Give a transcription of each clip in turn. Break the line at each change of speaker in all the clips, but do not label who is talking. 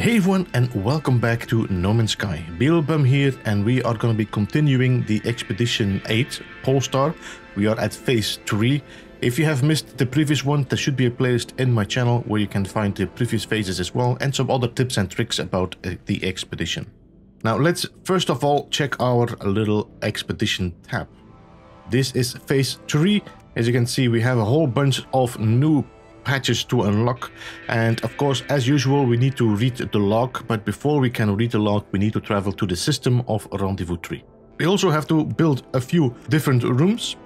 Hey everyone and welcome back to No Man's Sky. Beeblebum here and we are going to be continuing the Expedition 8 Polestar. We are at phase 3. If you have missed the previous one, there should be a playlist in my channel where you can find the previous phases as well and some other tips and tricks about uh, the expedition. Now let's first of all check our little expedition tab. This is phase 3. As you can see we have a whole bunch of new patches to unlock. And of course as usual we need to read the log. But before we can read the log we need to travel to the system of rendezvous 3 we also have to build a few different rooms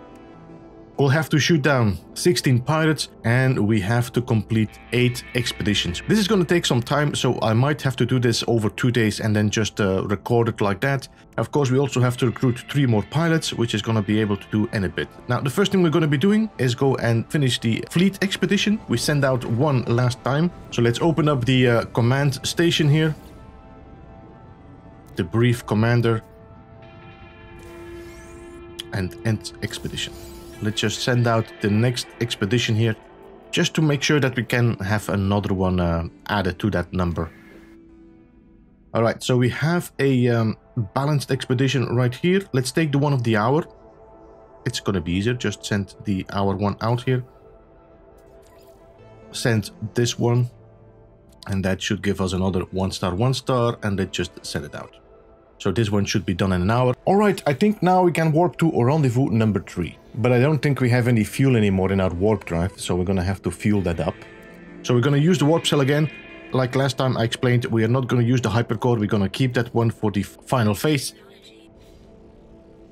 We'll have to shoot down 16 pirates and we have to complete 8 expeditions. This is going to take some time, so I might have to do this over 2 days and then just uh, record it like that. Of course, we also have to recruit 3 more pilots, which is going to be able to do in a bit. Now, the first thing we're going to be doing is go and finish the fleet expedition. We send out one last time. So let's open up the uh, command station here. The brief commander. And end expedition. Let's just send out the next expedition here, just to make sure that we can have another one uh, added to that number. Alright, so we have a um, balanced expedition right here. Let's take the one of the hour. It's gonna be easier, just send the hour one out here. Send this one, and that should give us another one star, one star, and then just send it out. So this one should be done in an hour. Alright, I think now we can warp to rendezvous number 3. But I don't think we have any fuel anymore in our warp drive, so we're gonna have to fuel that up. So we're gonna use the warp cell again. Like last time I explained, we are not gonna use the hypercore, we're gonna keep that one for the final phase.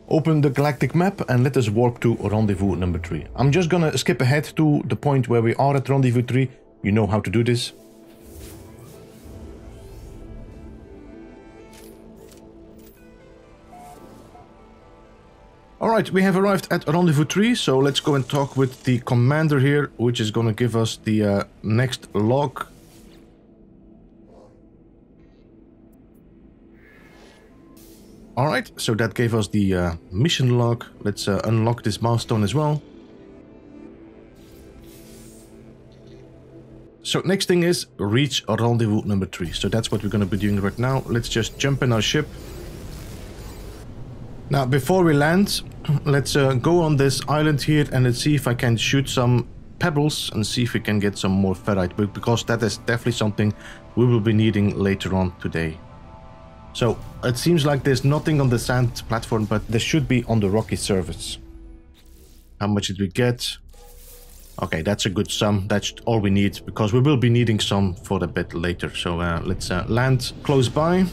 Open the galactic map and let us warp to rendezvous number 3. I'm just gonna skip ahead to the point where we are at rendezvous 3. You know how to do this. Alright, we have arrived at Rendezvous 3, so let's go and talk with the commander here, which is going to give us the uh, next log. Alright, so that gave us the uh, mission log. Let's uh, unlock this milestone as well. So next thing is reach rendezvous number 3. So that's what we're going to be doing right now. Let's just jump in our ship. Now, before we land, let's uh, go on this island here and let's see if I can shoot some pebbles and see if we can get some more ferrite because that is definitely something we will be needing later on today. So it seems like there's nothing on the sand platform, but there should be on the rocky surface. How much did we get? Okay, that's a good sum. That's all we need because we will be needing some for a bit later. So uh, let's uh, land close by.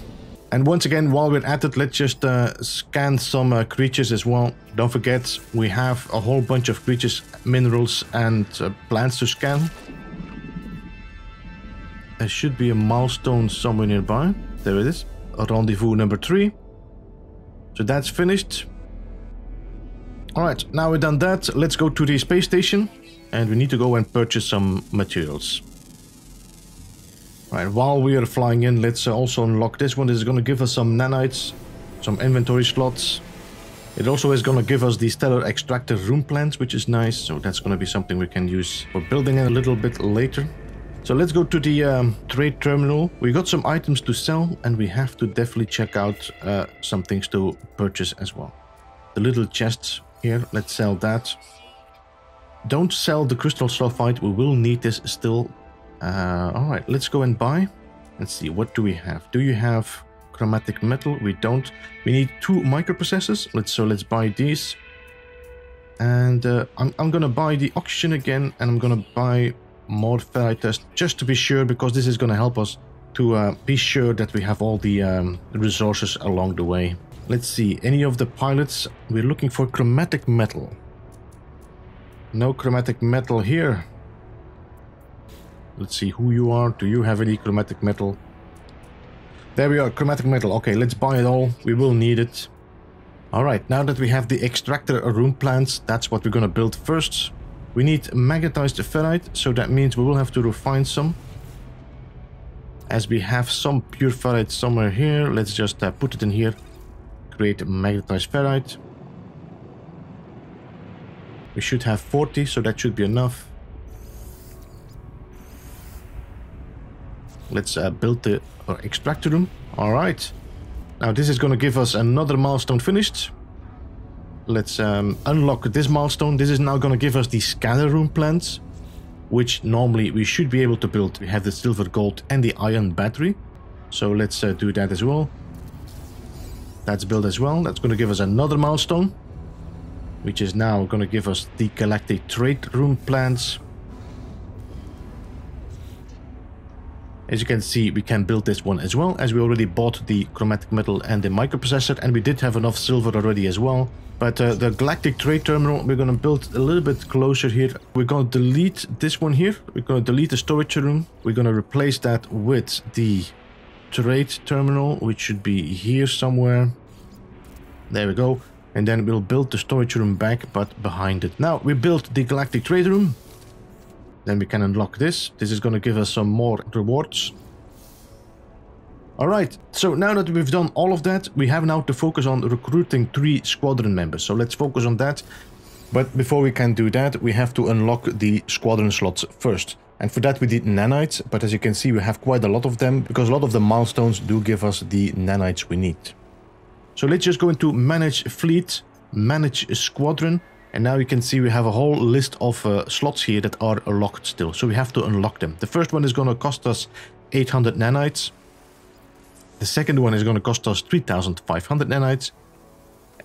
And once again, while we're at it, let's just uh, scan some uh, creatures as well. Don't forget, we have a whole bunch of creatures, minerals and uh, plants to scan. There should be a milestone somewhere nearby. There it is. Rendezvous number three. So that's finished. Alright, now we've done that, let's go to the space station. And we need to go and purchase some materials. Right, while we are flying in, let's uh, also unlock this one. This is going to give us some nanites, some inventory slots. It also is going to give us the stellar extractor room plans, which is nice. So that's going to be something we can use for building a little bit later. So let's go to the um, trade terminal. We got some items to sell and we have to definitely check out uh, some things to purchase as well. The little chests here, let's sell that. Don't sell the crystal sulfide, we will need this still uh, all right, let's go and buy. Let's see, what do we have? Do you have chromatic metal? We don't. We need two microprocessors. Let's so let's buy these. And uh, I'm, I'm gonna buy the oxygen again, and I'm gonna buy more ferrite dust just to be sure, because this is gonna help us to uh, be sure that we have all the um, resources along the way. Let's see, any of the pilots, we're looking for chromatic metal. No chromatic metal here. Let's see who you are. Do you have any chromatic metal? There we are, chromatic metal. Okay, let's buy it all. We will need it. Alright, now that we have the extractor room plants, that's what we're gonna build first. We need magnetized ferrite, so that means we will have to refine some. As we have some pure ferrite somewhere here, let's just uh, put it in here. Create magnetized ferrite. We should have 40, so that should be enough. Let's uh, build the extractor room. All right. Now this is going to give us another milestone finished. Let's um, unlock this milestone. This is now going to give us the scanner room plants, which normally we should be able to build. We have the silver, gold, and the ion battery. So let's uh, do that as well. That's built as well. That's going to give us another milestone, which is now going to give us the galactic trade room plans. As you can see, we can build this one as well, as we already bought the chromatic metal and the microprocessor, and we did have enough silver already as well. But uh, the Galactic Trade Terminal, we're going to build a little bit closer here. We're going to delete this one here. We're going to delete the storage room. We're going to replace that with the Trade Terminal, which should be here somewhere. There we go. And then we'll build the storage room back, but behind it. Now, we built the Galactic Trade Room. Then we can unlock this. This is going to give us some more rewards. Alright, so now that we've done all of that, we have now to focus on recruiting three squadron members. So let's focus on that. But before we can do that, we have to unlock the squadron slots first. And for that we need nanites, but as you can see we have quite a lot of them, because a lot of the milestones do give us the nanites we need. So let's just go into manage fleet, manage squadron, and now you can see we have a whole list of uh, slots here that are locked still. So we have to unlock them. The first one is going to cost us 800 nanites. The second one is going to cost us 3,500 nanites.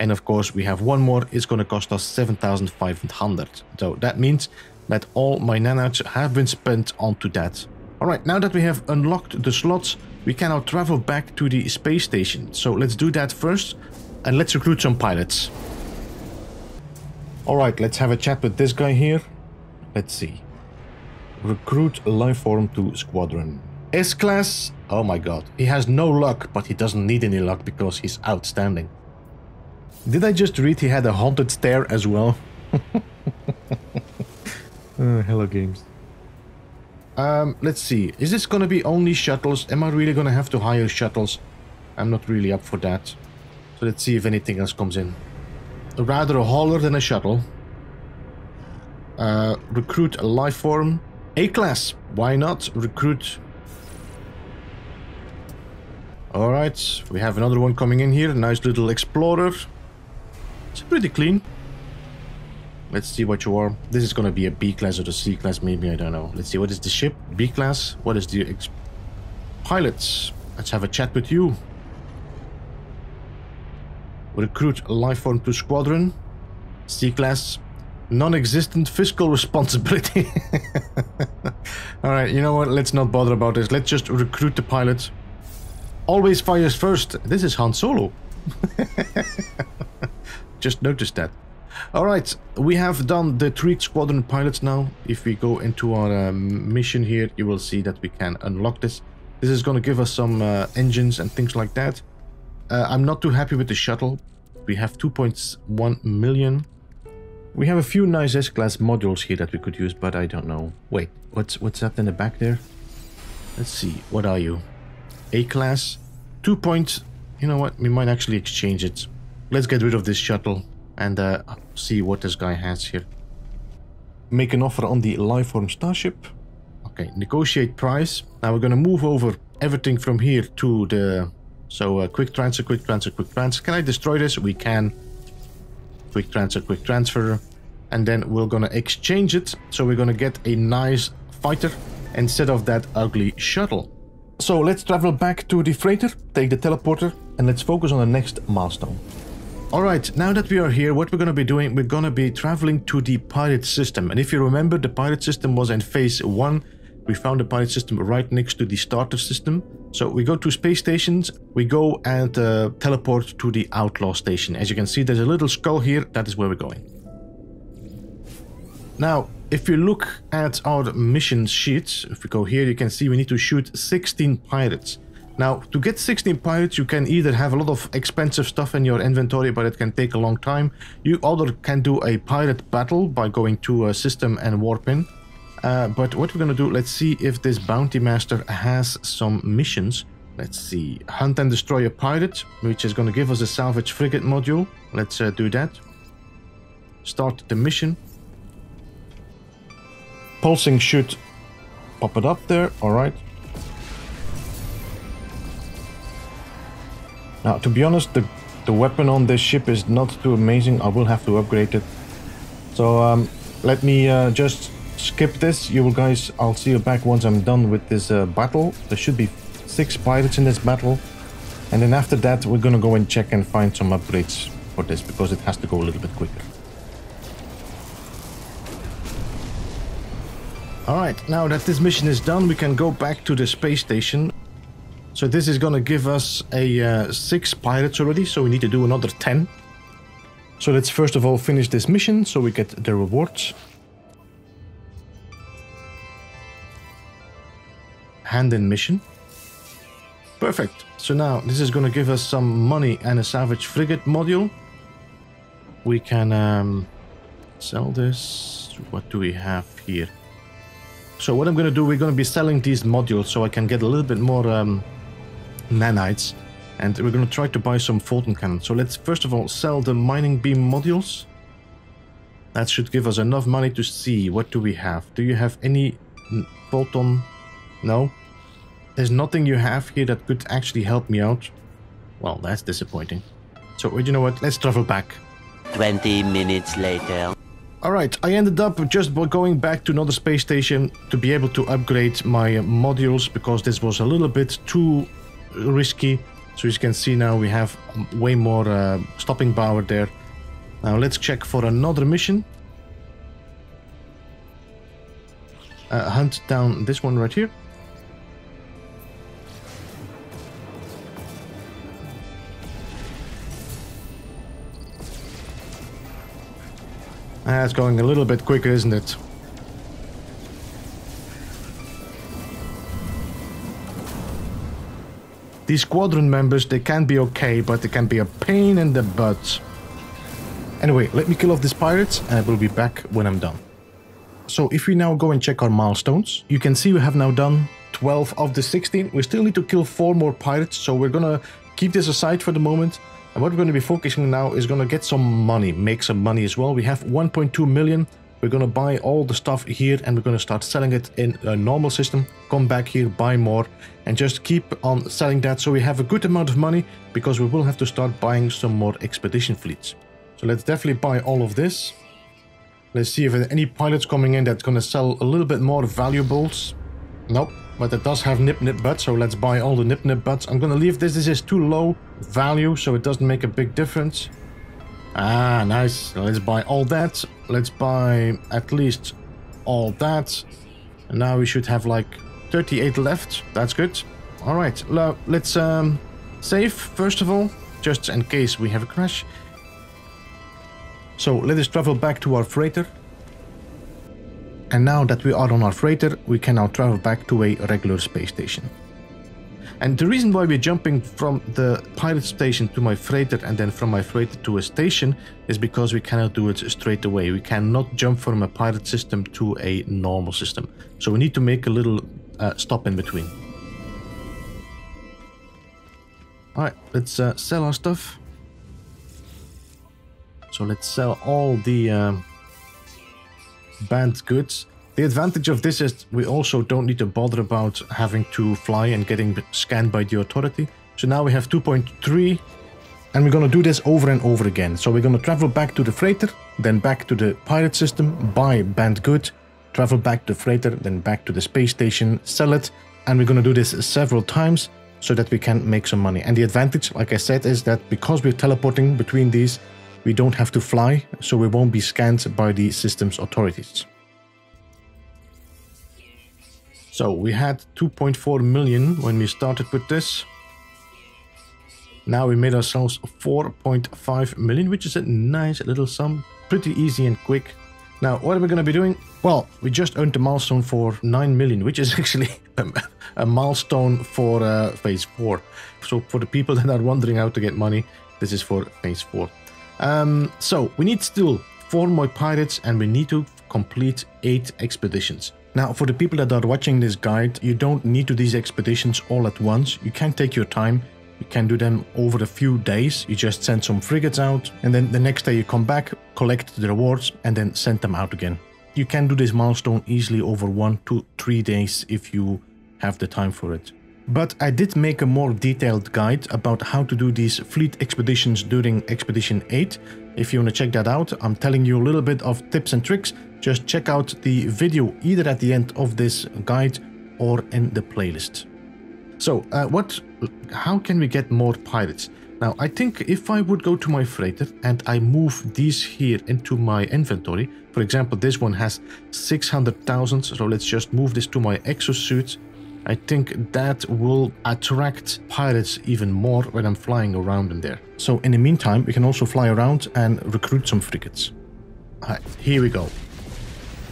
And of course, we have one more. It's going to cost us 7,500. So that means that all my nanites have been spent onto that. Alright, now that we have unlocked the slots, we can now travel back to the space station. So let's do that first. And let's recruit some pilots. Alright, let's have a chat with this guy here. Let's see. Recruit life form to squadron. S-Class, oh my god, he has no luck, but he doesn't need any luck because he's outstanding. Did I just read he had a haunted stare as well? uh, hello games. Um, let's see, is this gonna be only shuttles? Am I really gonna have to hire shuttles? I'm not really up for that. So let's see if anything else comes in. Rather a hauler than a shuttle. Uh, recruit a life form. A-class, why not? Recruit Alright, we have another one coming in here. Nice little explorer. It's pretty clean. Let's see what you are. This is gonna be a B-class or a C-class maybe, I don't know. Let's see, what is the ship? B-class? What is the... Pilots. Let's have a chat with you. Recruit a life form to squadron. C-class. Non-existent fiscal responsibility. Alright, you know what? Let's not bother about this. Let's just recruit the pilot. Always fires first. This is Han Solo. Just noticed that. Alright, we have done the three squadron pilots now. If we go into our um, mission here, you will see that we can unlock this. This is going to give us some uh, engines and things like that. Uh, I'm not too happy with the shuttle. We have 2.1 million. We have a few nice S-Class modules here that we could use, but I don't know. Wait, what's what's that in the back there? Let's see, what are you? A-class. Two points. You know what? We might actually exchange it. Let's get rid of this shuttle and uh, see what this guy has here. Make an offer on the Lifeform Starship. Okay, negotiate price. Now we're to move over everything from here to the... So uh, quick transfer, quick transfer, quick transfer. Can I destroy this? We can. Quick transfer, quick transfer. And then we're going to exchange it. So we're going to get a nice fighter instead of that ugly shuttle. So let's travel back to the freighter, take the teleporter, and let's focus on the next milestone. Alright, now that we are here, what we're going to be doing, we're going to be traveling to the pirate system. And if you remember, the pirate system was in phase 1. We found the pirate system right next to the starter system. So we go to space stations, we go and uh, teleport to the outlaw station. As you can see, there's a little skull here, that is where we're going. Now, if you look at our mission sheets, if we go here, you can see we need to shoot 16 pirates. Now, to get 16 pirates, you can either have a lot of expensive stuff in your inventory, but it can take a long time. You either can do a pirate battle by going to a system and warp in. Uh, but what we're gonna do, let's see if this bounty master has some missions. Let's see, hunt and destroy a pirate, which is gonna give us a salvage frigate module. Let's uh, do that. Start the mission. Pulsing shoot. pop it up there, all right. Now, to be honest, the, the weapon on this ship is not too amazing. I will have to upgrade it. So um, let me uh, just skip this. You guys, I'll see you back once I'm done with this uh, battle. There should be six pirates in this battle. And then after that, we're gonna go and check and find some upgrades for this because it has to go a little bit quicker. Alright, now that this mission is done, we can go back to the space station. So this is gonna give us a uh, 6 pirates already, so we need to do another 10. So let's first of all finish this mission, so we get the rewards. Hand-in mission. Perfect. So now this is gonna give us some money and a Salvage Frigate module. We can um, sell this. What do we have here? So what I'm going to do, we're going to be selling these modules so I can get a little bit more um, nanites. And we're going to try to buy some photon cannon. So let's first of all sell the mining beam modules. That should give us enough money to see. What do we have? Do you have any photon? No? There's nothing you have here that could actually help me out. Well, that's disappointing. So, you know what? Let's travel back.
20 minutes later.
Alright, I ended up just going back to another space station to be able to upgrade my modules because this was a little bit too risky. So as you can see now we have way more uh, stopping power there. Now let's check for another mission. Uh, hunt down this one right here. Ah, That's going a little bit quicker, isn't it? These squadron members, they can be okay, but they can be a pain in the butt. Anyway, let me kill off these pirates, and I will be back when I'm done. So if we now go and check our milestones, you can see we have now done 12 of the 16. We still need to kill 4 more pirates, so we're gonna keep this aside for the moment. And what we're going to be focusing on now is going to get some money, make some money as well. We have 1.2 million. We're going to buy all the stuff here and we're going to start selling it in a normal system. Come back here, buy more and just keep on selling that so we have a good amount of money because we will have to start buying some more expedition fleets. So let's definitely buy all of this. Let's see if any pilots coming in that's going to sell a little bit more valuables. Nope, but it does have NipNip buds, so let's buy all the NipNip buds. I'm gonna leave this, this is too low value, so it doesn't make a big difference. Ah, nice. Let's buy all that. Let's buy at least all that. And now we should have like 38 left. That's good. All right, let's um, save first of all, just in case we have a crash. So let us travel back to our freighter. And now that we are on our freighter, we can now travel back to a regular space station. And the reason why we're jumping from the pirate station to my freighter and then from my freighter to a station is because we cannot do it straight away. We cannot jump from a pirate system to a normal system. So we need to make a little uh, stop in between. Alright, let's uh, sell our stuff. So let's sell all the... Um, banned goods. The advantage of this is we also don't need to bother about having to fly and getting scanned by the authority. So now we have 2.3 and we're going to do this over and over again. So we're going to travel back to the freighter, then back to the pirate system, buy banned goods, travel back to the freighter, then back to the space station, sell it. And we're going to do this several times so that we can make some money. And the advantage, like I said, is that because we're teleporting between these, we don't have to fly, so we won't be scanned by the system's authorities. So we had 2.4 million when we started with this. Now we made ourselves 4.5 million, which is a nice little sum. Pretty easy and quick. Now, what are we going to be doing? Well, we just earned a milestone for 9 million, which is actually a, milestone for uh, phase 4. So for the people that are wondering how to get money, this is for phase 4. Um, so we need still four more pirates and we need to complete eight expeditions. Now, for the people that are watching this guide, you don't need to these expeditions all at once. You can take your time. You can do them over a few days. You just send some frigates out and then the next day you come back, collect the rewards and then send them out again. You can do this milestone easily over one to three days if you have the time for it. But I did make a more detailed guide about how to do these fleet expeditions during Expedition 8. If you want to check that out, I'm telling you a little bit of tips and tricks. Just check out the video either at the end of this guide or in the playlist. So, uh, what? How can we get more pirates? Now, I think if I would go to my freighter and I move these here into my inventory, for example, this one has 600,000, so let's just move this to my exosuit. I think that will attract pirates even more when I'm flying around in there. So in the meantime, we can also fly around and recruit some frigates. Here we go.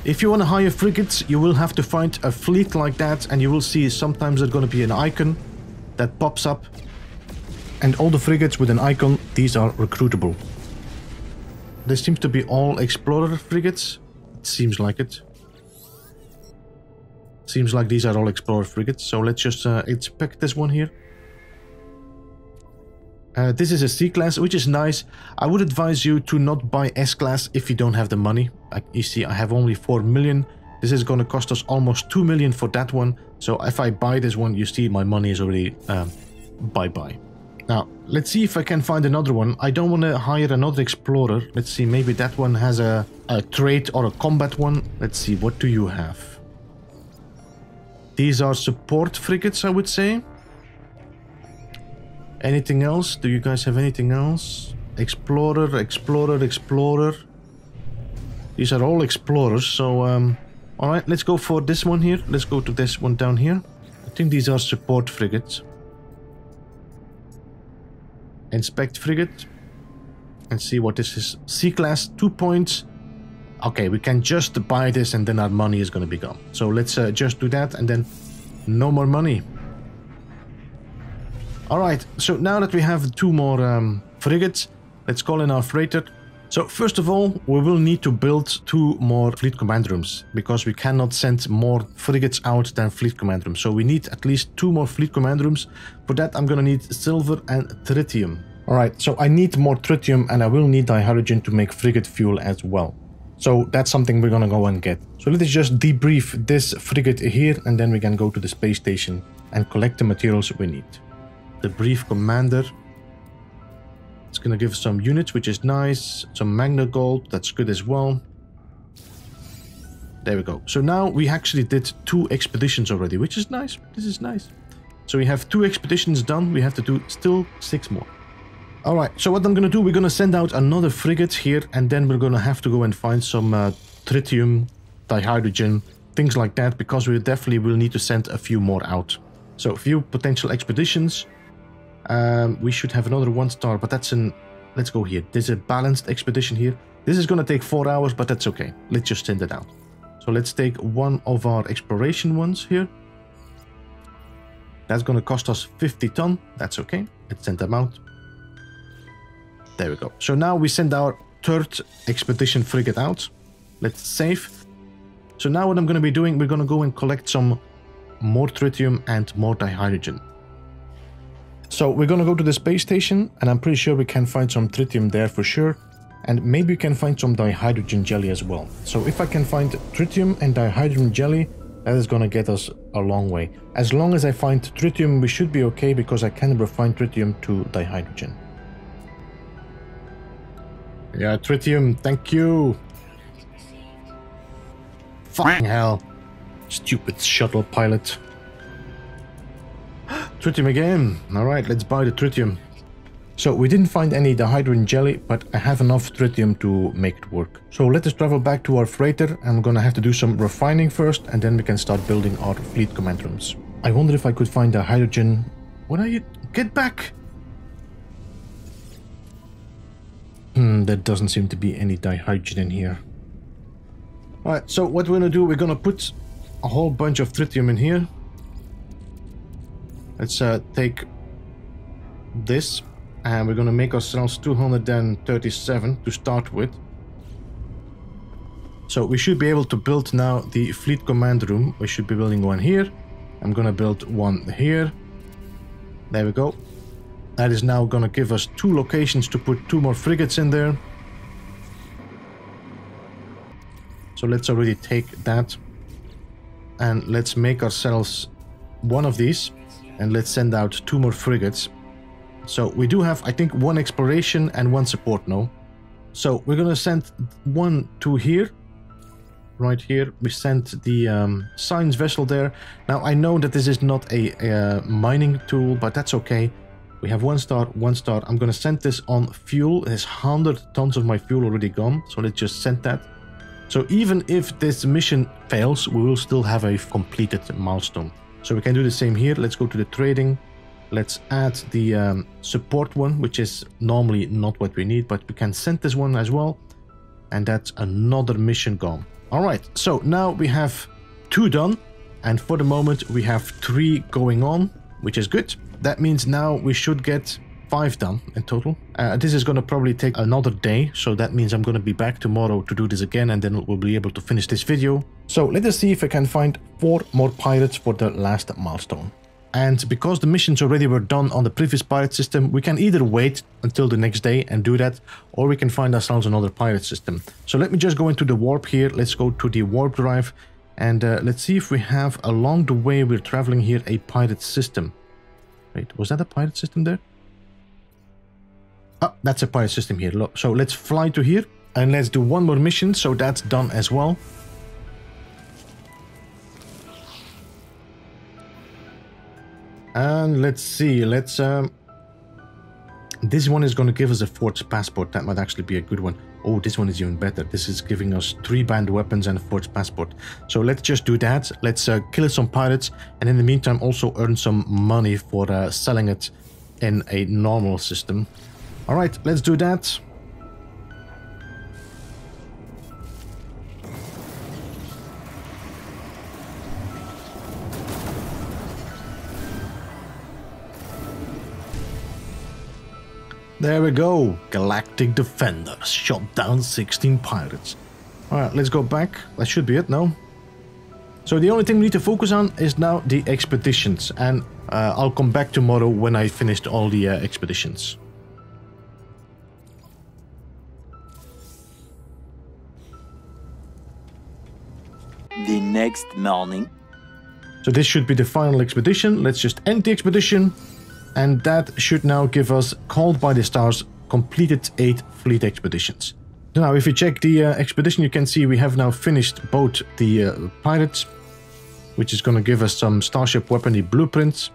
If you want to hire frigates, you will have to find a fleet like that and you will see sometimes there's going to be an icon that pops up and all the frigates with an icon, these are recruitable. This seems to be all explorer frigates. It seems like it. Seems like these are all explorer frigates, so let's just uh, inspect this one here. Uh, this is a C-class, which is nice. I would advise you to not buy S-class if you don't have the money. Like you see, I have only 4 million. This is going to cost us almost 2 million for that one. So if I buy this one, you see my money is already um, bye-bye. Now, let's see if I can find another one. I don't want to hire another explorer. Let's see, maybe that one has a, a trait or a combat one. Let's see, what do you have? These are support frigates, I would say. Anything else? Do you guys have anything else? Explorer, Explorer, Explorer. These are all Explorers, so... Um, Alright, let's go for this one here. Let's go to this one down here. I think these are support frigates. Inspect frigate. And see what this is. C-class, two points. Okay, we can just buy this and then our money is going to be gone. So let's uh, just do that and then no more money. Alright, so now that we have two more um, frigates, let's call in our freighter. So first of all, we will need to build two more fleet command rooms because we cannot send more frigates out than fleet command rooms. So we need at least two more fleet command rooms. For that, I'm gonna need silver and tritium. Alright, so I need more tritium and I will need dihydrogen to make frigate fuel as well. So that's something we're gonna go and get. So let's just debrief this frigate here and then we can go to the space station and collect the materials we need the brief commander. It's gonna give us some units, which is nice. Some Magno-Gold, that's good as well. There we go. So now we actually did two expeditions already, which is nice. This is nice. So we have two expeditions done. We have to do still six more. All right. So what I'm gonna do, we're gonna send out another frigate here, and then we're gonna have to go and find some uh, tritium, dihydrogen, things like that, because we definitely will need to send a few more out. So a few potential expeditions. Um, we should have another one star, but that's an... Let's go here. There's a balanced expedition here. This is going to take four hours, but that's okay. Let's just send it out. So let's take one of our exploration ones here. That's going to cost us 50 ton. That's okay. Let's send them out. There we go. So now we send our third expedition frigate out. Let's save. So now what I'm going to be doing, we're going to go and collect some more tritium and more dihydrogen. So we're gonna go to the space station and I'm pretty sure we can find some tritium there for sure. And maybe we can find some dihydrogen jelly as well. So if I can find tritium and dihydrogen jelly, that is gonna get us a long way. As long as I find tritium, we should be okay because I can refine tritium to dihydrogen. Yeah, tritium, thank you. Fucking hell. Stupid shuttle pilot. Tritium again. Alright, let's buy the tritium. So we didn't find any dihydrogen jelly, but I have enough tritium to make it work. So let us travel back to our freighter. I'm gonna have to do some refining first, and then we can start building our fleet command rooms. I wonder if I could find the hydrogen... What are you... Get back! Hmm, there doesn't seem to be any dihydrogen in here. Alright, so what we're gonna do, we're gonna put a whole bunch of tritium in here. Let's uh, take this and we're gonna make ourselves 237 to start with. So we should be able to build now the fleet command room. We should be building one here. I'm gonna build one here. There we go. That is now gonna give us two locations to put two more frigates in there. So let's already take that. And let's make ourselves one of these. and let's send out two more frigates. So we do have, I think, one exploration and one support now. So we're gonna send one to here. Right here, we sent the um, science vessel there. Now I know that this is not a, a mining tool, but that's okay. We have one star, one star. I'm gonna send this on fuel. There's 100 tons of my fuel already gone, so let's just send that. So even if this mission fails, we will still have a completed milestone. So we can do the same here. Let's go to the trading. Let's add the um, support one, which is normally not what we need, but we can send this one as well. And that's another mission gone. All right, so now we have two done. And for the moment, we have three going on, which is good. That means now we should get five done in total. Uh, this is going to probably take another day, so that means I'm going to be back tomorrow to do this again, and then we'll be able to finish this video. So let us see if I can find four more pirates for the last milestone. And because the missions already were done on the previous pirate system, we can either wait until the next day and do that, or we can find ourselves another pirate system. So let me just go into the warp here. Let's go to the warp drive, and uh, let's see if we have along the way we're traveling here a pirate system. Wait, was that a pirate system there? Oh, that's a pirate system here. So let's fly to here and let's do one more mission. So that's done as well. And let's see. Let's um. This one is going to give us a forged passport. That might actually be a good one. Oh, this one is even better. This is giving us three banned weapons and a forged passport. So let's just do that. Let's uh, kill some pirates. And in the meantime, also earn some money for uh, selling it in a normal system. All right, let's do that. There we go. Galactic Defenders shot down 16 pirates. Alright, let's go back. That should be it now. So the only thing we need to focus on is now the expeditions. And uh, I'll come back tomorrow when I finished all the uh, expeditions.
The next morning.
So this should be the final expedition. Let's just end the expedition. And that should now give us, called by the stars, completed 8 fleet expeditions. Now, if you check the uh, expedition, you can see we have now finished both the uh, pirates, which is going to give us some starship weaponry blueprints.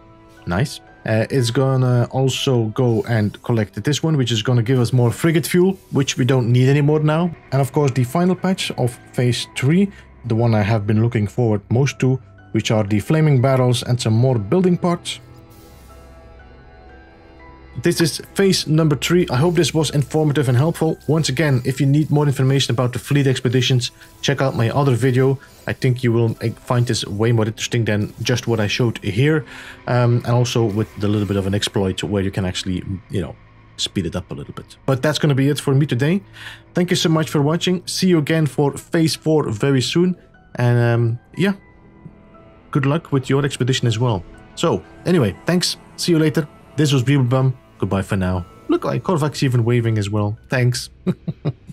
Nice. Uh, it's gonna also go and collect this one, which is gonna give us more frigate fuel, which we don't need anymore now. And of course, the final patch of phase 3, the one I have been looking forward most to, which are the flaming barrels and some more building parts. This is phase number three. I hope this was informative and helpful. Once again, if you need more information about the fleet expeditions, check out my other video. I think you will eh, find this way more interesting than just what I showed here. Um, and also with the little bit of an exploit where you can actually, you know, speed it up a little bit. But that's going to be it for me today. Thank you so much for watching. See you again for phase four very soon. And um, yeah, good luck with your expedition as well. So anyway, thanks. See you later. This was Bum. Goodbye for now. Look like Korvax even waving as well. Thanks.